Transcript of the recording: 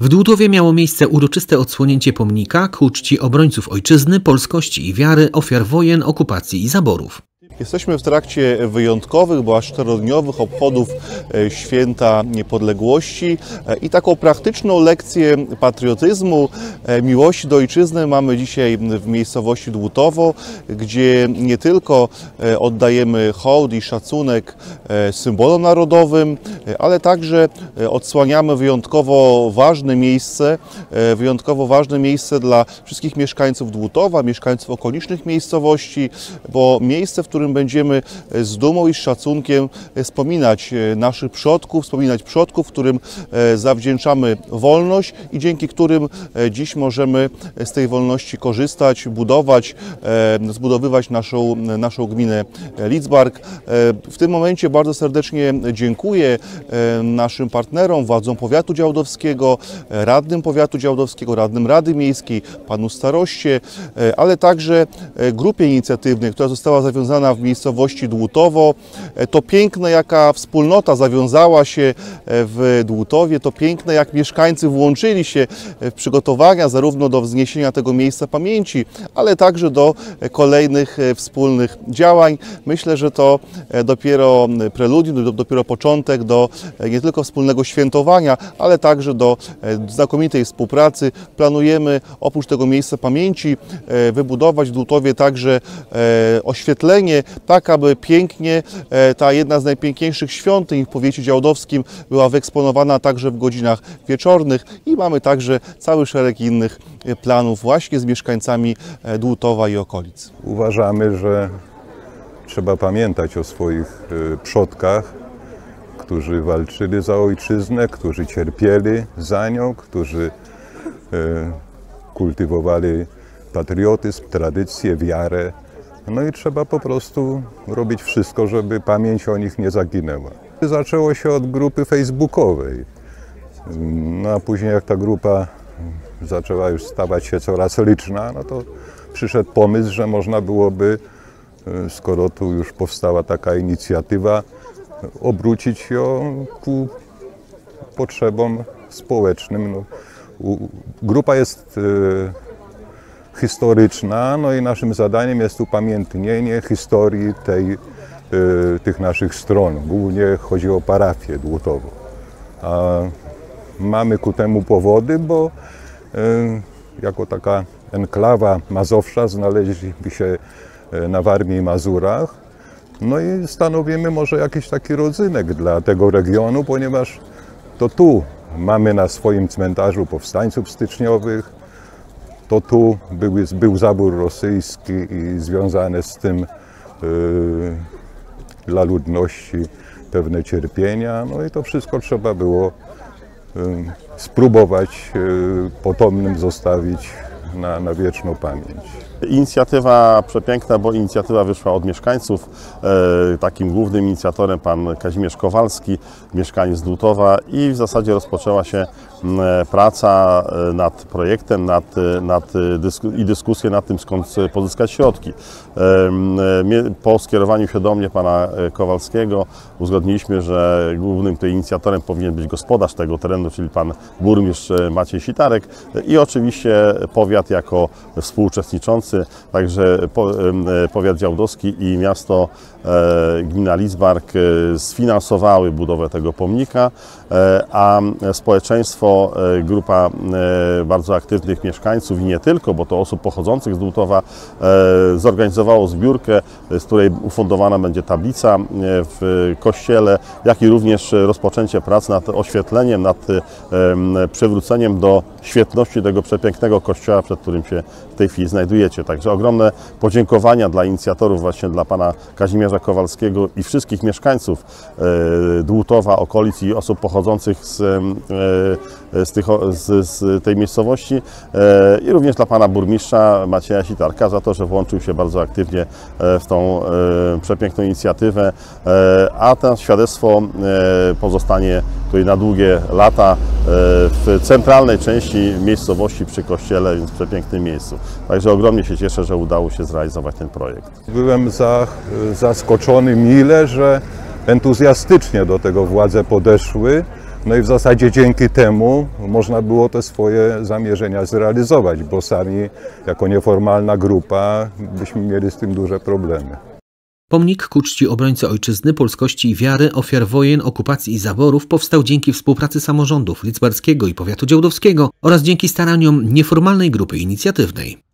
W Dłutowie miało miejsce uroczyste odsłonięcie pomnika ku czci obrońców ojczyzny, polskości i wiary, ofiar wojen, okupacji i zaborów. Jesteśmy w trakcie wyjątkowych, bo aż czterodniowych obchodów e, Święta Niepodległości. E, i taką praktyczną lekcję patriotyzmu, e, miłości do ojczyzny mamy dzisiaj w miejscowości Dłutowo, gdzie nie tylko oddajemy hołd i szacunek symbolom narodowym, ale także odsłaniamy wyjątkowo ważne miejsce, wyjątkowo ważne miejsce dla wszystkich mieszkańców Dłutowa, mieszkańców okolicznych miejscowości, bo miejsce, w którym będziemy z dumą i z szacunkiem wspominać naszych przodków, wspominać przodków, którym zawdzięczamy wolność i dzięki którym dziś możemy z tej wolności korzystać, budować, zbudowywać naszą, naszą gminę Lidzbark. W tym momencie bardzo serdecznie dziękuję naszym partnerom, władzom powiatu działdowskiego, radnym powiatu działdowskiego, radnym Rady Miejskiej, panu staroście, ale także grupie inicjatywnej, która została zawiązana w miejscowości Dłutowo. To piękne, jaka wspólnota zawiązała się w Dłutowie, to piękne, jak mieszkańcy włączyli się w przygotowania zarówno do wzniesienia tego miejsca pamięci, ale także do kolejnych wspólnych działań. Myślę, że to dopiero preludium, dopiero początek do nie tylko wspólnego świętowania, ale także do znakomitej współpracy. Planujemy oprócz tego miejsca pamięci wybudować w Dłutowie także oświetlenie, tak aby pięknie ta jedna z najpiękniejszych świątyń w powiecie działdowskim była wyeksponowana także w godzinach wieczornych i mamy także cały szereg innych planów właśnie z mieszkańcami Dłutowa i okolic. Uważamy, że trzeba pamiętać o swoich przodkach, którzy walczyli za ojczyznę, którzy cierpieli za nią, którzy kultywowali patriotyzm, tradycję, wiarę. No i trzeba po prostu robić wszystko, żeby pamięć o nich nie zaginęła. Zaczęło się od grupy facebookowej. No a później jak ta grupa zaczęła już stawać się coraz liczna, no to przyszedł pomysł, że można byłoby, skoro tu już powstała taka inicjatywa, obrócić ją ku potrzebom społecznym. No, grupa jest historyczna, no i naszym zadaniem jest upamiętnienie historii tej, tych naszych stron. Głównie chodzi o parafię Dłutowo. A mamy ku temu powody, bo jako taka enklawa Mazowsza znaleźliśmy się na Warmii i Mazurach. No i stanowimy może jakiś taki rodzynek dla tego regionu, ponieważ to tu mamy na swoim cmentarzu powstańców styczniowych, to tu był, zabór rosyjski i związane z tym yy, dla ludności pewne cierpienia. No i to wszystko trzeba było yy, spróbować yy, potomnym zostawić na, na wieczną pamięć. Inicjatywa przepiękna, bo inicjatywa wyszła od mieszkańców. Takim głównym inicjatorem pan Kazimierz Kowalski, mieszkaniec Dłutowa i w zasadzie rozpoczęła się praca nad projektem nad, nad dysku, i dyskusje nad tym, skąd pozyskać środki. Po skierowaniu się do mnie pana Kowalskiego uzgodniliśmy, że głównym tutaj inicjatorem powinien być gospodarz tego terenu, czyli pan burmistrz Maciej Sitarek i oczywiście powiat jako współuczestniczący Także powiat działdowski i miasto gmina Lidzbark sfinansowały budowę tego pomnika, a społeczeństwo, grupa bardzo aktywnych mieszkańców i nie tylko, bo to osób pochodzących z Dłutowa, zorganizowało zbiórkę, z której ufundowana będzie tablica w kościele, jak i również rozpoczęcie prac nad oświetleniem, nad przywróceniem do świetności tego przepięknego kościoła, przed którym się w tej chwili znajdujecie. Także ogromne podziękowania dla inicjatorów, właśnie dla pana Kazimierza Kowalskiego i wszystkich mieszkańców Dłutowa, okolic i osób pochodzących z, z, tych, z, z tej miejscowości i również dla pana burmistrza Macieja Sitarka za to, że włączył się bardzo aktywnie w tą przepiękną inicjatywę, a to świadectwo pozostanie tutaj na długie lata w centralnej części miejscowości przy kościele, więc w przepięknym miejscu. Także ogromnie się cieszę, że udało się zrealizować ten projekt. Byłem za, zaskoczony mile, że entuzjastycznie do tego władze podeszły, No i w zasadzie dzięki temu można było te swoje zamierzenia zrealizować, bo sami jako nieformalna grupa byśmy mieli z tym duże problemy. Pomnik ku czci obrońcy ojczyzny, polskości i wiary, ofiar wojen, okupacji i zaborów powstał dzięki współpracy samorządów lidzbarskiego i powiatu działdowskiego oraz dzięki staraniom nieformalnej grupy inicjatywnej.